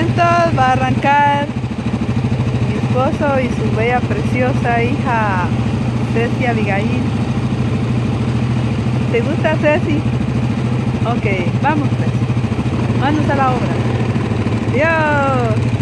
momentos va a arrancar mi esposo y su bella preciosa hija Ceci Abigail. ¿Te gusta Ceci? Ok, vamos pues. Manos a la obra. Adiós.